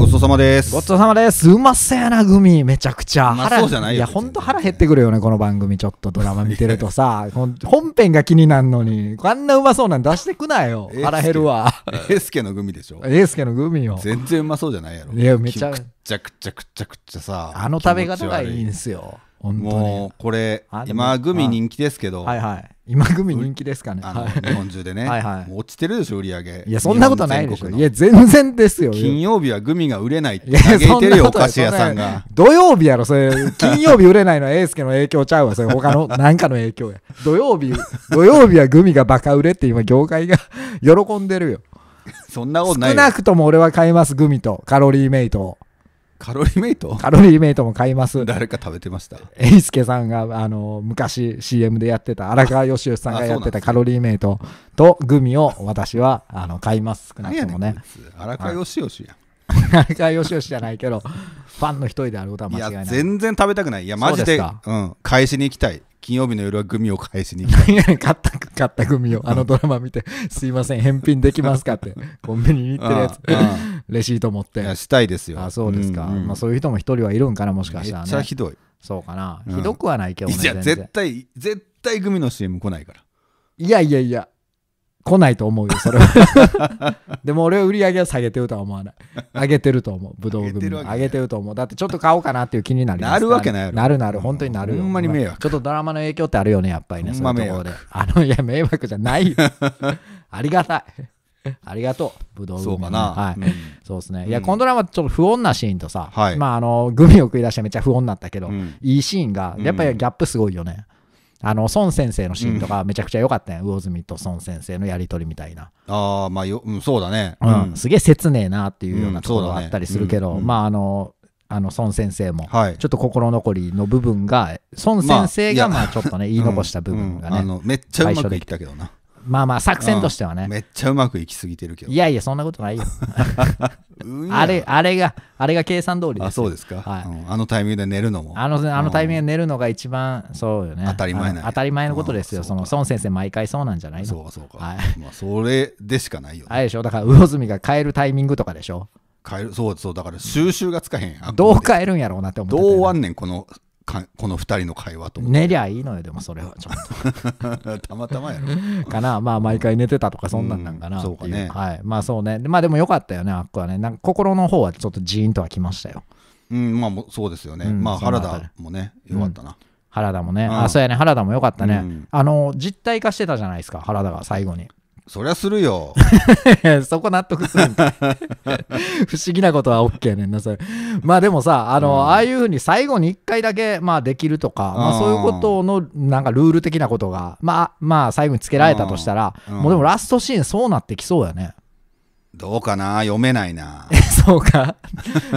ごちそうさまですごちそうさまです。うまそうやな、グミ。めちゃくちゃ。うま腹そうじゃないよいや、ほんと腹減ってくるよね、この番組。ちょっとドラマ見てるとさ、本編が気になるのに、あんなうまそうなん出してくなよえ。ー腹減るわ。エースケのグミでしょ？エースケのグミよ。全然うまそうじゃないやろいやめちゃくっちゃくっちゃくっちゃくっちゃさあの食べ方がいいん気持ちすよ。もうこれ今グミ人気ですけどはいはい。今グミ人気ですかね。日本中でねはいはい落ちてるでしょ売り上げい。いや、そんなことないでしょ。いや、全然ですよ。金曜日はグミが売れないって嘆いてるよお菓子屋さんが土曜日やろ、それ。金曜日売れないのはエースケの影響ちゃうわ。それ他の 何かの影響や。土曜日、土曜日はグミがバカ売れって今業界が 喜んでるよ。そんなことないよ少なくとも俺は買います、グミとカロリーメイトを。カロリーメイト？カロリーメイトも買います。誰か食べてました？エイスケさんがあの昔 CM でやってた荒川義義さんがやってたカロリーメイトとグミを私はあの買います少なくともね。荒川よしよしや荒川義義じゃないけどファンの一人であることは間違いい。やない全然食べたくない。いやマジでうん返しに行きたい金曜日の夜はグミを返しに行きたい買った買ったグミをあのドラマ見てすいません返品できますかって コンビニに行ってるやつ。レシート持って。したいですよ。あそうですか、んんまあ、そういう人も一人はいるんかなもしかしたらめっちゃねひどい。そうかな、うん。ひどくはないけどねいや絶対絶対グミの CM 来ないから。いやいやいや、来ないと思うよ、それは。でも俺は売り上げは下げてるとは思わない。上げてると思う、ぶどう上げ上げてると思う。だってちょっと買おうかなっていう気になりますなるわけないやろなるなる、本当になるよ。ほんまに迷惑ちょっとドラマの影響ってあるよね、やっぱりね、ほそんま迷惑ういうところで。あの、いや、迷惑じゃないよ。ありがたい。ありがとう、ぶどう組。そうかなはい。うんそうですね。いや、うんこのドラマちょっと不穏なシーンとさ、はいまあ、あの、グミを食い出してめっちゃ不穏になったけど、うんいいシーンが、やっぱりギャップすごいよね。あの、孫先生のシーンとかめちゃくちゃ良かったよ。魚住と孫先生のやりとりみたいな。ああまあようんそうだね。うん、すげえ切ねえなっていうようなところがあったりするけど、うんうん。まあ、あの、あの孫先生も、はい。ちょっと心残りの部分が、孫先生がまあちょっとね、言い残した部分がね、めっちゃうまくいったけどなまあまあ作戦としてはね、めっちゃうまくいきすぎてるけど。いやいや、そんなことないよ。あれ、あれが、あれが計算通りですよ。あそうですか？はい。うん。あのタイミングで寝るのも。あのあのタイミングで寝るのが一番そうよね。当たり前な当たり前のことですよ。うん。その孫先生毎回そうなんじゃないの？そうか。そうか。はい。まあそれでしかないよね。あれでしょ？だから魚住が帰るタイミングとかでしょ？変えるそうそうだから収集がつかへん。どう帰るんやろうなって思って。どう終わんねんこのかこの二人の会話と寝りゃいいのよ、でもそれはちょっ たまたまやろと。かな。まあ毎回寝てたとかそんなんなんかなう。うんそうかねはい。まあそうね。でまあでもよかったよね、あっこはね。なんか心の方はちょっとジーンとはきましたよ。うんまあそうですよねうんまあ原田もねよかったな原田もね。うんあ、そうやね。原田もよかったね。うんあの、実体化してたじゃないですか、原田が最後に。そりゃするよ。そこ納得する 不思議なことは OK やねんなそれ。まあでもさあの、うん。ああいうふうに最後に1回だけまあできるとか、まあ、うんそういうことのなんかルール的なことがまあまあ最後につけられたとしたら、うん。もうでもラストシーンそうなってきそうやねどうかな？読めないな。そうか。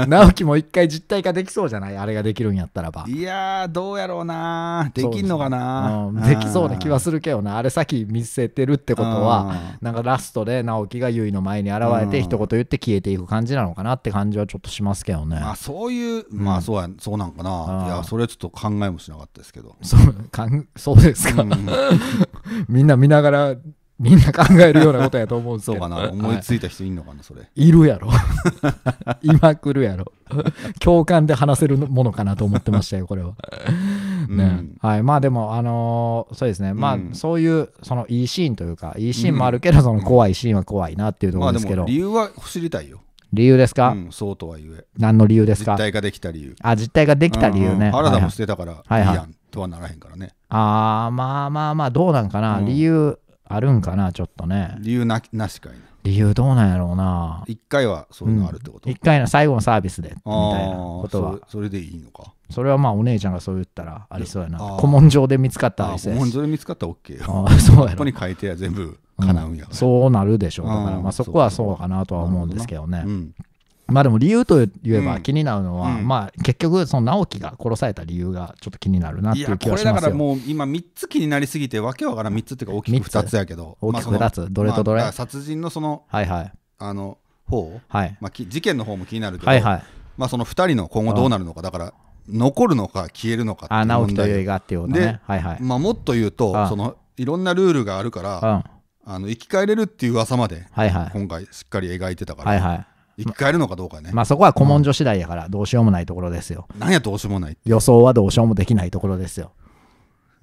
直樹も1回実体化できそうじゃない？あれができるんやったらば。いやーどうやろうな。できんのかな？うん。できそうな気はするけどな。あれ先見せてるってことはうん。なんかラストで直樹が結衣の前に現れてうん。一言言って消えていく感じなのかなって感じはちょっとしますけどね、まあそういうまあそうやそうなんかうん。ないやそれちょっと考えもしなかったですけど。そうかんそうですか、うん。みんな見ながらみんな考えるようなことやと思うんですけど。そうかな。思はい。ついた人いんのかなそれ。いるやろ。今来るやろ。共感で話せるものかなと思ってましたよこれは。ね、うん。はい。まあでもあのーそうですね。まあ、うん。そういうそのいいシーンというかいいシーンもあるけど、その怖いシーンは怖いなっていうところですけど、も理由は知りたいよ。理由ですか、うんそうとは言え。何の理由ですか？実体化できた理由。あ実態ができた理由ね、うんうん。原田もはい。はい捨てたからいいはい。はいやんとはならへんからね。ああまあまあまあどうなんかな、うん。理由あるんかなちょっとね。理由ななしかいな。理由どうなんやろうな。一回はそういうのあるってこと？一回の最後のサービスでみたいなことは。それでいいのか？それはまあお姉ちゃんがそう言ったらありそうやな。古文書で見つかったらあありそうやし。もうそれ見つかったら OK よ。あーそうやろ。ここに書いてや全部叶うんやからそうなるでしょ。うだからうんまあそこはそうかなとは思うんですけどね。うんまあでも理由といえばうん。気になるのはうん。まあ結局その直樹が殺された理由がちょっと気になるなっていういやこれだから気がしますよもう今3つ気になりすぎてわけわからん3つ？っていうか大きく三つ2つやけど大きくまあ二つどれとどれまあだから殺人のそのはいはい。あの方？はい。まあき事件の方も気になるけどはいはい。まあその2人の今後どうなるのかだから残るのか消えるのかっていうあ直樹問題と結衣がっていうことでねはいはい。まあもっと言うとあそのいろんなルールがあるからうん。あの生き返れるっていう噂まではいはい。今回しっかり描いてたから、はいはい生き返るのかどうかね、まあそこは古文書次第やからどうしようもないところですよ。なんやどうしようもない予想はどうしようもできないところですよ。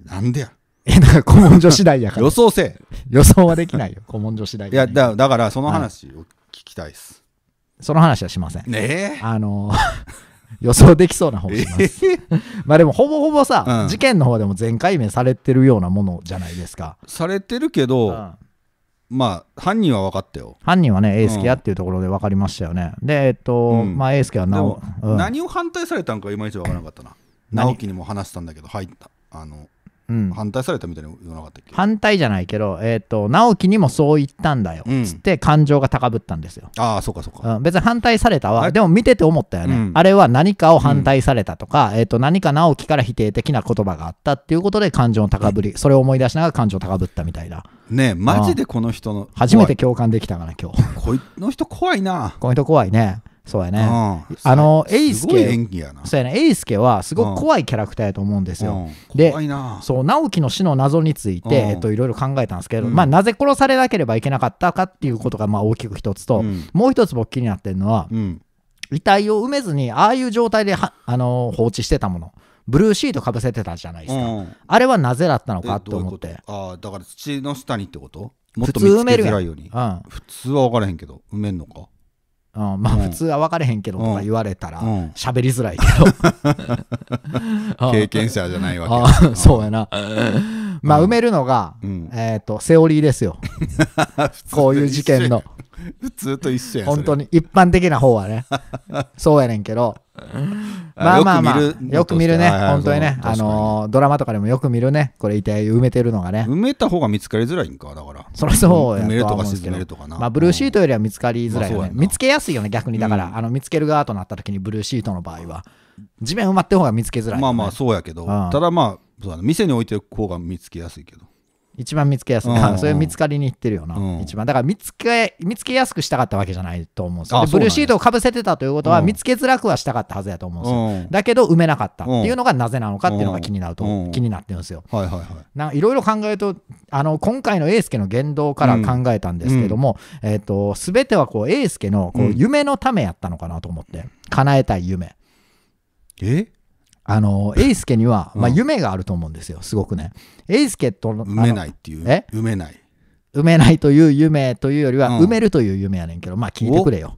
なんでやえ、だから古文書次第やから予。想せ予想はできないよ。古文書次第えいやだだからその話を聞きたいです、その話はしません。ねえあの 予想できそうな方します。まあでもほぼほぼさ、うん事件の方でも全解明されてるようなものじゃないですか。されてるけど、うんまあ犯人は分かったよ。犯人はね、エースケやっていうところで分かりましたよね。で、えっと、うん。まあ、エースケはなおうん。何を反対されたんかいまいち分からなかったな。何？直樹にも話したんだけど入った。あのうん反対されたみたいに言わなかったっけ？反対じゃないけど、えっと、直樹にもそう言ったんだよ。うんつって感情が高ぶったんですよ。ああそうかそうか、うん、別に反対されたわ。あれでも見てて思ったよね。うんあれは何かを反対されたとか、えっと何か直樹から否定的な言葉があったっていうことで感情の高ぶり、それを思い出しながら感情高ぶったみたいな。ねえマジでこの人の初めて共感できたかな、今日。こいの人怖いなこの人怖いね。そうやね。うん。あのエイスケそうやね。エイスケはすごく怖いキャラクターやと思うんですよ。うん。でそう直樹の死の謎について、うん。えっと、いろいろ考えたんですけど、うん。まあ、なぜ殺されなければいけなかったかっていうことがまあ大きく一つと、うん。もう一つ僕気になってるのは、うん。遺体を埋めずにああいう状態ではあの放置してたもの。ブルーシートかぶせてたじゃないですか、うん。あれはなぜだったのえかと思って。ああだから土の下にってこと？もっ普と見つけづらいように。うん普通は分からへんけど埋めんのか？うん、まあうん。普通は分かれへんけどとか言われたらうん。喋りづらいけど。う ん経験者じゃないわけ あそうやなまあ埋めるのが、うん。えっ、とセオリーですよ。こういう事件の。普通と一緒やん本当に。に一般的な方はね。そうやねんけど。まあまあまあよく見るね。本当にね。あのードラマとかでもよく見るね。これ遺体埋めてるのがね。埋めた方が見つかりづらいんかだから。そりゃそうや埋めるとか沈めるとかな。まあ、ブルーシートよりは見つかりづらいよね、見つけやすいよね逆に。だから、うん。あの見つける側となった時にブルーシートの場合は。地面埋まってる方が見つけづらいまあまあそうやけど。うん。ただまあそうだね。店に置いてる方が見つけやすいけど。一番見つけやすい、うん。それ見つかりにいってるよな、うん。一番。だから見つけ見つけやすくしたかったわけじゃないと思うんですよ。ブルーシートをかぶせてたということは、うん。見つけづらくはしたかったはずやと思うんですよ、うん。だけど埋めなかった。っていうのがなぜなのかっていうのが気になると、うん。気になってるんですよ。はいはいはい。ろいろ考えるとあの今回の英介の言動から考えたんですけども、えっと全てはこう英介のこううん。夢のためやったのかなと思って。叶えたい夢。え？あの英介には、まあ、うん夢があると思うんですよすごくね。英介との埋めないっていう。え？埋めない。埋めないという夢というよりは、うん。埋めるという夢やねんけどまあ聞いてくれよ。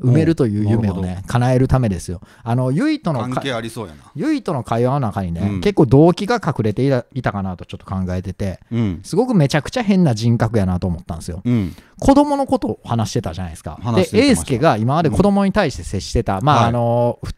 埋めるという夢をね叶えるためですよ。あのゆいとのか関係ありそうやな。ゆいとの会話の中にね、うん。結構動機が隠れていたいたかなとちょっと考えててうん。すごくめちゃくちゃ変な人格やなと思ったんですよ。うん。子供のことを話してたじゃないですか。で英介が今まで子供に対して接してた、まあ、はい。あの、ふ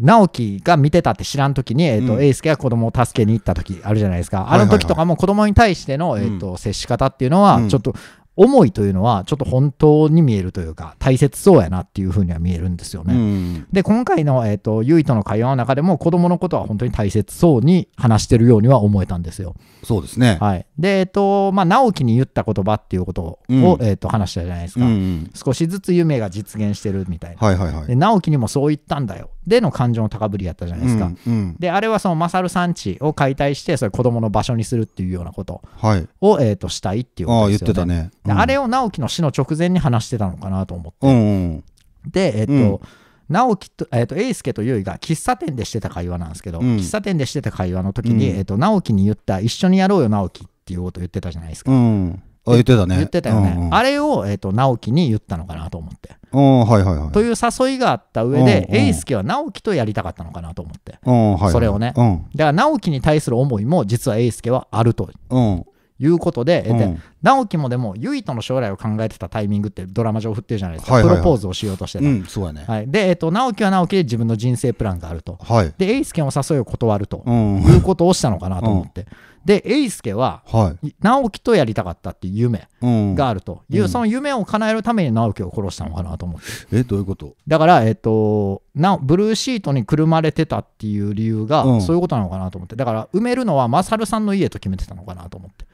直樹が見てたって知らんときに、えっ、と、うん英介が子供を助けに行ったときあるじゃないですか。あの時とかも子供に対しての、えっ、と、接し方っていうのは、うんちょっと、思いというのは、ちょっと本当に見えるというか、大切そうやなっていうふうには見えるんですよね。うんで、今回の、えっ、と、ゆいとの会話の中でも、子供のことは本当に大切そうに話してるようには思えたんですよ。そうですねはい。で、えっ、と、まあ、直樹に言った言葉っていうことを、うんえっ、と、話したじゃないですうんか。うん少しずつ夢が実現してるみたいな。はいはいはいで直樹にもそう言ったんだよ。での感情の高ぶりやったじゃないですか。うんうん。で、あれはそのマサルさん家を解体して、それ子供の場所にするっていうようなことはい。を、えー、としたいっていうこああ言っとですよ、ね。てたね。であれを直樹の死の直前に話してたのかなと思って。うんうん。で、えっ、と、うん。直樹と、えっ、と、英介と結衣が喫茶店でしてた会話なんですけど、うん。喫茶店でしてた会話の時に、うん。えっ、と、直樹に言った、一緒にやろうよ、直樹っていうことを言ってたじゃないですか。うんあ言ってたね。言ってたよね。うんうん。あれを、えっ、と、直樹に言ったのかなと思って。うんはいはいはい。という誘いがあった上で、英介は直樹とやりたかったのかなと思って。うんはいはいそれをね。うん。だから直樹に対する思いも実は英介はあると。うんいうことで、でうん。直樹もでも唯との将来を考えてたタイミングってドラマ上振ってるじゃないですか、はいはいはい。プロポーズをしようとしてた、うんそうやね。はい、で、えっと、直樹は直樹で自分の人生プランがあると。はい。で英介も誘いを断るとうん。いうことをしたのかなと思って、で英介ははい。直樹とやりたかったっていう夢うん。があると。いう、うんその夢を叶えるために直樹を殺したのかなと思って。えどういうこと？だから、えっと、なブルーシートにくるまれてたっていう理由が、うん。そういうことなのかなと思って、だから埋めるのはマサルさんの家と決めてたのかなと思って、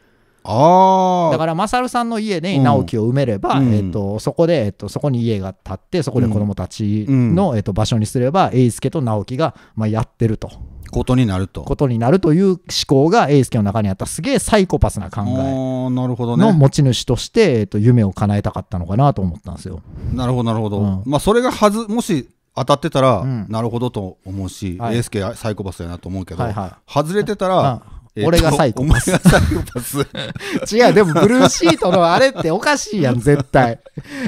だからマサルさんの家にうん。直樹を埋めれば、うん。えっと、そこで、えっと、そこに家が建って、そこで子供たちの、えっと、場所にすれば、英介と直樹が、まあ、やってると。ことになると。ことになるという思考が英介の中にあったすげえサイコパスな考えああなるほどのね持ち主として、えっと夢を叶えたかったのかなと思ったんですよ。なるほどなるほど、うん。まあそれがはずもし当たってたら、うん。なるほどと思うし、はい。エースケサイコパスやなと思うけど、はいは外れてたら、うんえ俺がサイコパス。お前がサイコパス。違う、でもブルーシートのあれっておかしいやん、絶対。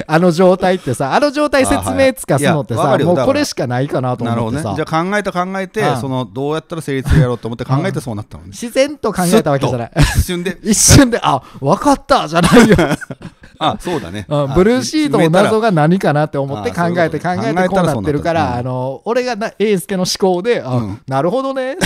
あの状態ってさ、あの状態説明つかすのってさ、あはい。もうこれしかないかなと思ってさ、どね。じゃあ考えた考えて、うん。そのどうやったら成立するやろうと思って考えてそうなったのね、自然と考えたわけじゃない。一瞬で一瞬で、あ、わかったじゃないよ。あそうだね。うんブルーシートの謎が何かなって思って考えて考えてこうなってるから、あの、俺がな、英介の思考で、あ、うん。なるほどね。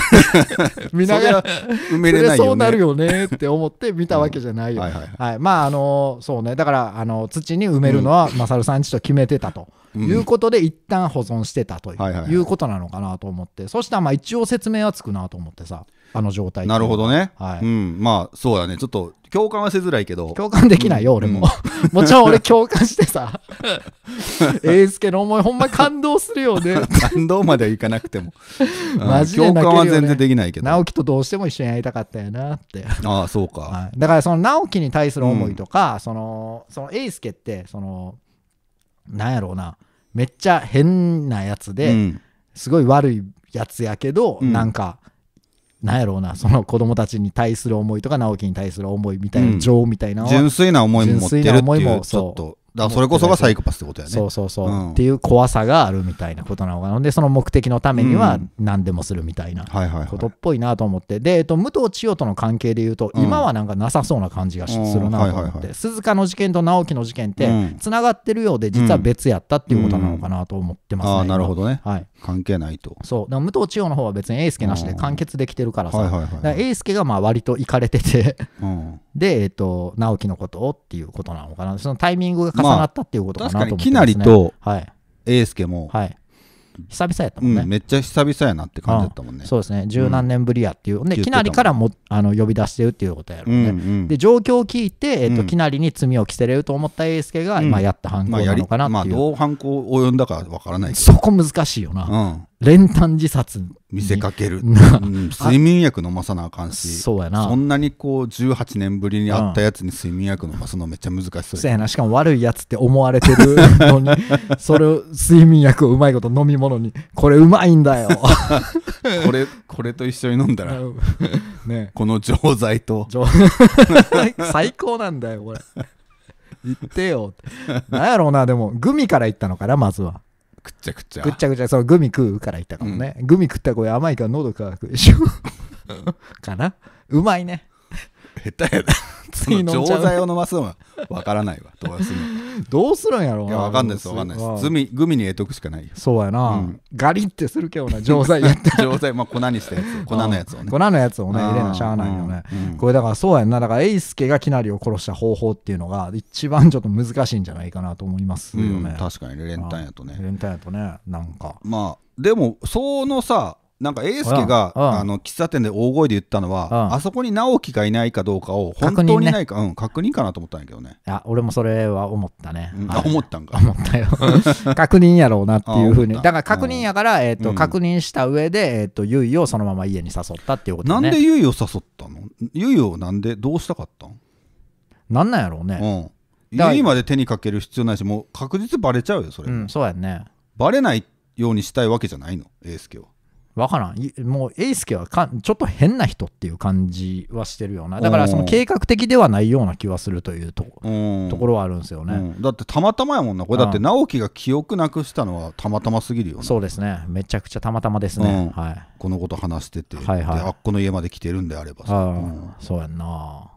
見ながら、埋めれないそれそうなるよねって思って見たわけじゃないよ。はいはいはい、まああのそうね。だからあの土に埋めるのはマサルさんちと決めてたと。うん。いうことで一旦保存してたということなのかなと思って、そしたらまあ一応説明はつくなと思ってさあの状態なるほどね、はい。うんまあそうだね。ちょっと共感はしづらいけど。共感できないよ、俺も。もちろん俺共感してさ、英介の思いほんま感動するよね。感動まではいかなくても、うんマジでね。感は全然できないけど。直樹とどうしても一緒にやりたかったよなって。ああそうか、はい、だからその直樹に対する思いとか、そのその英介ってそのなんやろうな。めっちゃ変なやつで、うん。すごい悪いやつやけど、うん。なんかなんやろうなその子供たちに対する思いとか直樹に対する思いみたいな、うん。情みたいな純粋な思いも持ってるっていうちょっとだからそれこそがサイコパスってことやね。そうそうそう、うん。っていう怖さがあるみたいなことなのかな。でその目的のためにはうん。何でもするみたいなことっぽいなと思って。で、えっと、武藤千代との関係で言うと、うん。今はなんかなさそうな感じがするなと思って、はいはいはい。鈴鹿の事件と直樹の事件ってうん。つながってるようで実は別やったっていうことなのかなと思ってますね、ああなるほど、どねはい、関係ないと。そう。でも武藤千代の方は別に英介なしで完結できてるからさ、はいはいだからはい英介がまあ割といかれてて。うん。で、えっと、直樹のことをっていうことなのかな。そのタイミングが重なったっていうことかなと思ってます、ね。確かにきなりとはい。英介も、はい。久々やったうもんね、ん、めっちゃ久々やなって感じだったもんね。そうですね。十何年ぶりやっていう、でき言ってたもん。なりからもあの呼び出してるっていうことやろうね、んうん。で状況を聞いて、えっとうん。きなりに罪を着せれると思った英介が、うんまあ、やった犯行なのかなっていう、まあどう犯行を及んだかわからないけそこ難しいよな、練炭自殺に見せかける、うなん、睡眠薬飲まさなあかんし。そうやな。そんなにこう18年ぶりに会ったやつに睡眠薬飲ますのめっちゃ難しそうそうやな。しかも悪いやつって思われてるのに それを睡眠薬をうまいこと飲み物に。これうまいんだよ。これこれと一緒に飲んだらね。この錠剤と。上最高なんだよこれ。言ってよ。ってなんやろうなでもグミから言ったのかなまずはくっちゃくちゃ。ぐっちゃぐちゃ。そうグミ食うから言ったかもね、グミ食ったらこれ甘いから喉乾くでしょ。かな？うまいね下手やな そ次の錠剤を飲ますのはわからないわ。どうするの。どうするんやろうな。いやわかんないですわかんないです。グミグミに得得しかないよ。そうやな、うん。ガリってするけどな錠剤やって。錠剤まあ粉にしたやつ。粉のやつをね。粉のやつをね入れなしゃあないよね、うんこれだからそうやんな。だからエイスケがキナリを殺した方法っていうのが一番ちょっと難しいんじゃないかなと思いますようんね、確かに。ね練炭やとね。連帯やとね。なんか。まあでもそのさなんか英介があの喫茶店で大声で言ったのうん。はあそこに直樹がいないかどうかを本確認ね。当にいないかうん確認かなと思ったんやけどね。いや俺もそれは思ったね、あ思ったんか。思ったよ。確認やろうなっていうふうに。だから確認やから、えっとうん。確認した上で、えっとゆいをそのまま家に誘ったっていうことね。なんでゆいを誘ったの？ゆいをなんでどうしたかったん？なんなんやろうね。うん。だからゆいまで手にかける必要ないしもう確実バレちゃうよそれうん、そうやんね。バレないようにしたいわけじゃないの英介はわからん。いもうエイスケはかちょっと変な人っていう感じはしてるような。だからその計画的ではないような気はするというと,、うん。ところはあるんですよね、うん。だってたまたまやもんな。これだってうん。直樹が記憶なくしたのはたまたますぎるよな。そうですね。めちゃくちゃたまたまですね、うん。はい。このこと話してて、はいはい。であっこの家まで来てるんであればさ、うん。そうやんな。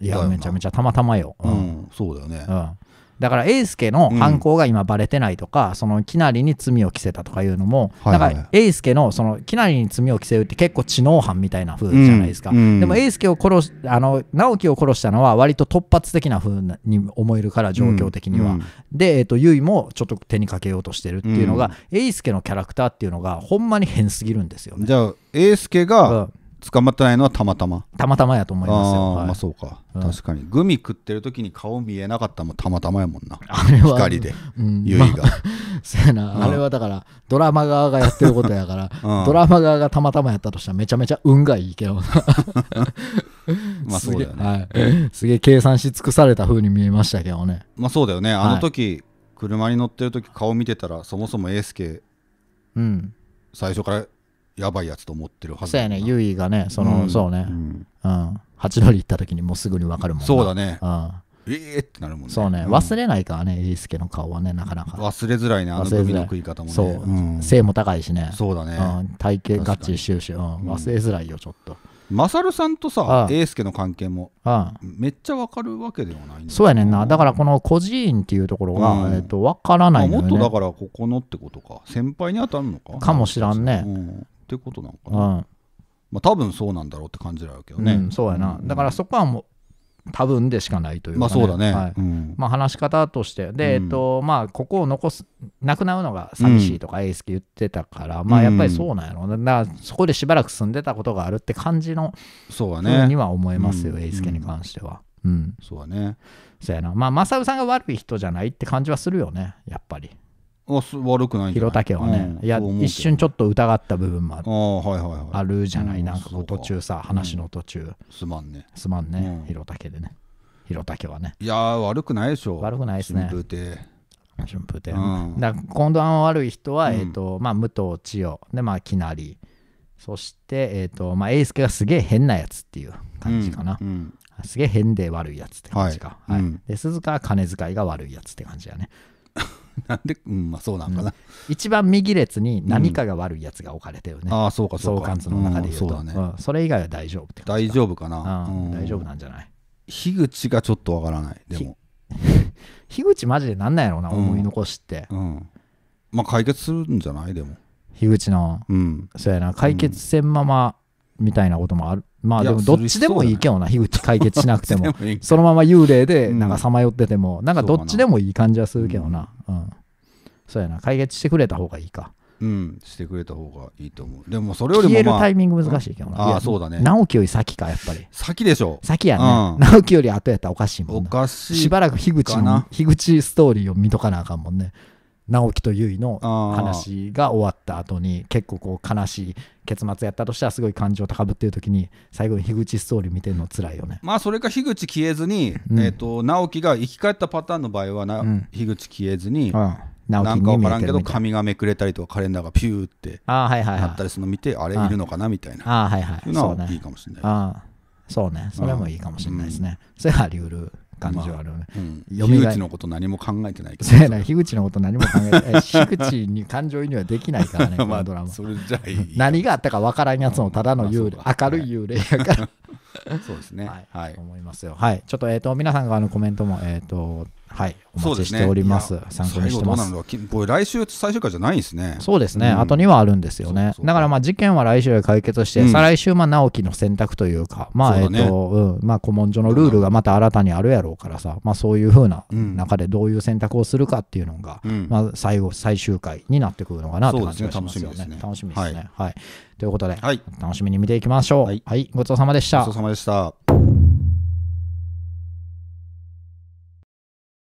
いやめちゃめちゃたまたまよ、ううんん。そうだよね、うんだからエイスケの犯行が今バレてないとか、そのキナリに罪を着せたとかいうのも、はいはい。だからエイスケのそのキナリに罪を着せるって結構知能犯みたいな風じゃないですか、うんうん。でもエイスケを殺しあの直樹を殺したのは割と突発的な風に思えるから状況的には、うんで、えっとユイもちょっと手にかけようとしてるっていうのが、うん。エイスケのキャラクターっていうのがほんまに変すぎるんですよね。じゃあ英介が、うん捕まってないのはたまたま。たまたまやと思いますよ、ああはい。まあそうか、うん。確かに。グミ食ってる時に顔見えなかったのもたまたまやもんな。あれは光で。うんまあゆいが、そうやな、うん。あれはだからドラマ側がやってることやから、うん。ドラマ側がたまたまやったとしたらめちゃめちゃ運がいいけどな。まあそうだよね。はい、すげえ計算し尽くされた風に見えましたけどね。まあそうだよね。あの時、車に乗ってる時顔見てたらそもそもエースケうん。最初からやばいやつと思ってるはずそうやね。ゆいがねその、うん。そうね。ん。うん。八乗り行った時にもうすぐに分かるもんなそうだね。うん。ええってなるもんね。そうね、ん。忘れないからね、エースケの顔はね、なかなか。忘れづらいねあの忘れづらい。グミの食い方もね。そう、ん。背も高いしね。そうだね。うん、体型がっちりしてるし、うん、ん忘れづらいよ、ちょっと。マサルさんとあさあエースケの関係もうん、めっちゃわかるわけではないそうやねんな。だから、この孤児院っていうところが、うん。えっと、わからないのよね。あもっとだからここのってことか。先輩に当たるのか。かもしらんね。うんってことなのかな、うん、まあ多分そうなんだろうって感じだけどね、うん、そうやな。だから、そこはもう、多分でしかないというか、まあそうだね、はい。うん。まあ、話し方として、で、うん。えっと、まあ、ここを残す、なくなるのが寂しいとか、エースケ言ってたから、まあ、やっぱりそうなんやろうな。だから、そこでしばらく住んでたことがあるって感じのそうだふうにねは思えますよ、うん。エイスケに関しては。うん。そうだね。そうやな。まあ、マサウさんが悪い人じゃないって感じはするよね、やっぱり。悪くないんじゃない？広竹はね。うんいや、一瞬ちょっと疑った部分もあるああはいはいはいあるじゃない？うんなんかこう途中さ、話の途中。すまんねすまんねう、ん広竹でね。広竹はね。いやー悪くないでしょ悪くないですね春風亭春風亭。うんだ今度は悪い人は、うんえっ、と、まあ、武藤千代。で、まあ、きなり。そして、えっ、と、まあ、エイスケがすげえ変なやつっていう感じかな。うんうんすげえ変で悪いやつって感じか。はいいはうんで、鈴鹿は金遣いが悪いやつって感じやね。なんでうんまあそうなんかな、一番右列に何かが悪いやつが置かれてるね。ああそうかそうか。相関図の中で言うと、んそうだね、うん。それ以外は大丈夫って大か丈夫かな、うん。うん。大丈夫なんじゃない？樋口がちょっとわからない。でも。樋口マジでなんなんやろうな、うん。思い残しって。うん。まあ解決するんじゃない？でも。樋口の、うん。そうやな、解決せんままみたいなこともある。まあでもどっちでもいいけどな、樋口解決しなくても。そのまま幽霊でうんなんかさまよってても、なんかどっちでもいい感じはするけどな。うん。そうやな、解決してくれた方がいいか。うんしてくれた方がいいと思うでもそれよりもまあ消えるタイミング難しいけどな。ああそうだね直樹より先か、やっぱり。先でしょ先やね。うん直樹より後やったらおかしいもおんな。かしいしばらく樋口の樋口ストーリーを見とかなあかんもんね直樹と結衣の話が終わった後に結構こう悲しい結末やったとしたらすごい感情高ぶってる時に最後に樋口ストーリー見てるの辛いよね。まあそれか樋口消えずに、うん。えっ、と直樹が生き返ったパターンの場合はな、うん。樋口消えずに、うん直なんか分からんけど髪がめくれたりとかカレンダーがピューってあったりするの見て、あれあいるのかなみたいな。ああはいはい。そうねはいいかもしれない、そうね。それもいいかもしれないですね。それはあり得る感じはあるよね。うん、蘇り樋口のこと何も考えてないけど。そうやな樋口のこと何も考えてえ樋口に感情移入はできないからね こまのドラマ。あそれじゃあいい。何があったか分からんやつのただの幽霊まあ明るい幽霊やから。そうですね。はい、はい、思いますよ。はい、ちょっと、えっ、と、皆さんからのコメントも、えっ、と、はい、おそうですね待ちしております。いや参考にしてます。来週最終回じゃないんですね。そうですね、うん。後にはあるんですよね。そうそうだから、まあ、事件は来週で解決して、うん。再来週、まあ、直樹の選択というか、まあ、えっ、そうだね。と、うん、まあ、古文書のルールがまた新たにあるやろうからさ、まあ、そういうふうなうん。中でどういう選択をするかっていうのが、うん。まあ、最後、最終回になってくるのかなって感じがしますよね。ね。楽楽しみですね。しみですね。はい。ということで、はい。楽しみに見ていきましょう。ははいい、ごちそうさまでした。ごちそう。さまでした